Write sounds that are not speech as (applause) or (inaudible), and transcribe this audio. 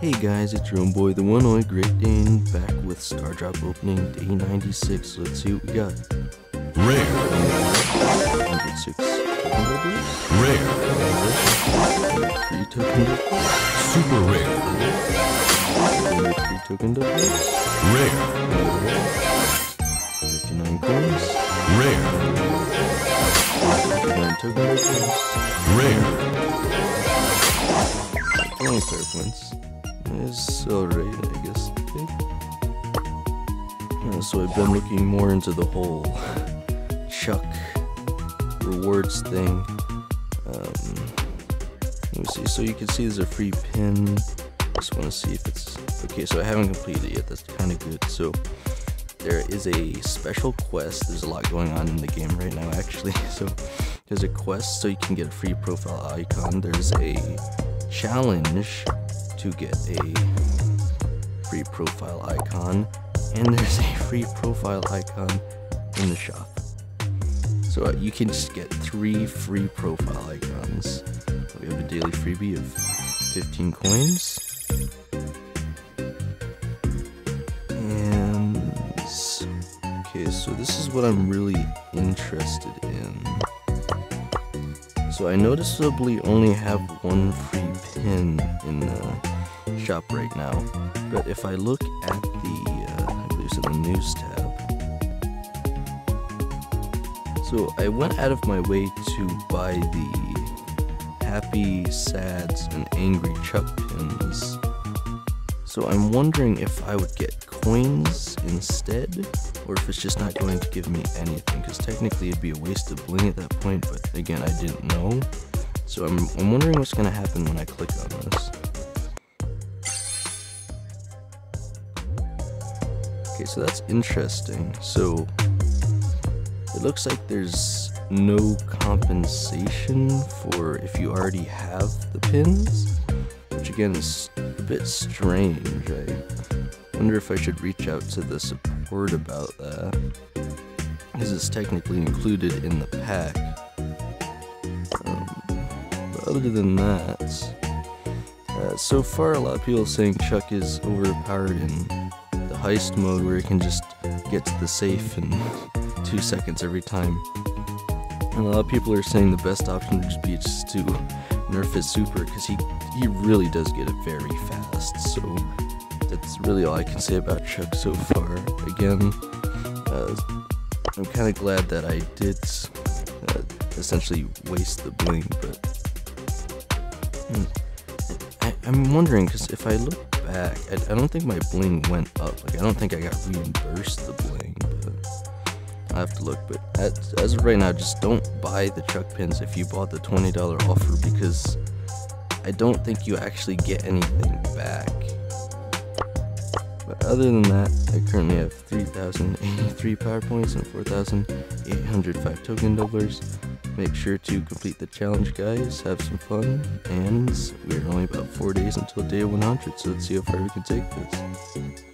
Hey guys, it's your own boy, the one only Great Dane, back with Star Drop opening day 96. Let's see what we got. Rare. 106 token Rare. 3 token doublers, Super rare. 3 token doublers, Rare. 59 coins, Rare. 59 token doublers, Rare. 20 player points. It's alright, I guess. Uh, so I've been looking more into the whole (laughs) Chuck rewards thing. Um, let me see. So you can see there's a free pin. Just want to see if it's okay. So I haven't completed it yet. That's kind of good. So there is a special quest. There's a lot going on in the game right now, actually. (laughs) So there's a quest so you can get a free profile icon. There's a challenge to get a free profile icon, and there's a free profile icon in the shop. So uh, you can just get three free profile icons. We have a daily freebie of 15 coins. And okay, so this is what I'm really interested in. So I noticeably only have one free pin in the shop right now. But if I look at the, uh, I believe it's the news tab. So I went out of my way to buy the happy, sad, and angry Chuck pins. So I'm wondering if I would get coins instead, or if it's just not going to give me anything, because technically it'd be a waste of bling at that point, but again, I didn't know. So I'm, I'm wondering what's going to happen when I click on this. Okay, so that's interesting. So it looks like there's no compensation for if you already have the pins, which again is a bit strange. I wonder if I should reach out to the support about that, because it's technically included in the pack. Um, but other than that, uh, so far a lot of people saying Chuck is overpowered in the heist mode, where he can just get to the safe in (laughs) two seconds every time. And a lot of people are saying the best option would be just to nerf his super because he he really does get it very fast. So that's really all I can say about Chuck so far. Again, uh, I'm kind of glad that I did uh, essentially waste the bling, but I, I'm wondering because if I look back, I, I don't think my bling went up. Like I don't think I got reimbursed the bling, I have to look. But as, as of right now, just don't buy the Chuck pins if you bought the twenty dollar offer because I don't think you actually get anything back. But other than that, I currently have 3,083 power points and 4,805 token doublers. Make sure to complete the challenge, guys. Have some fun. And we're only about four days until day 100, so let's see how far we can take this.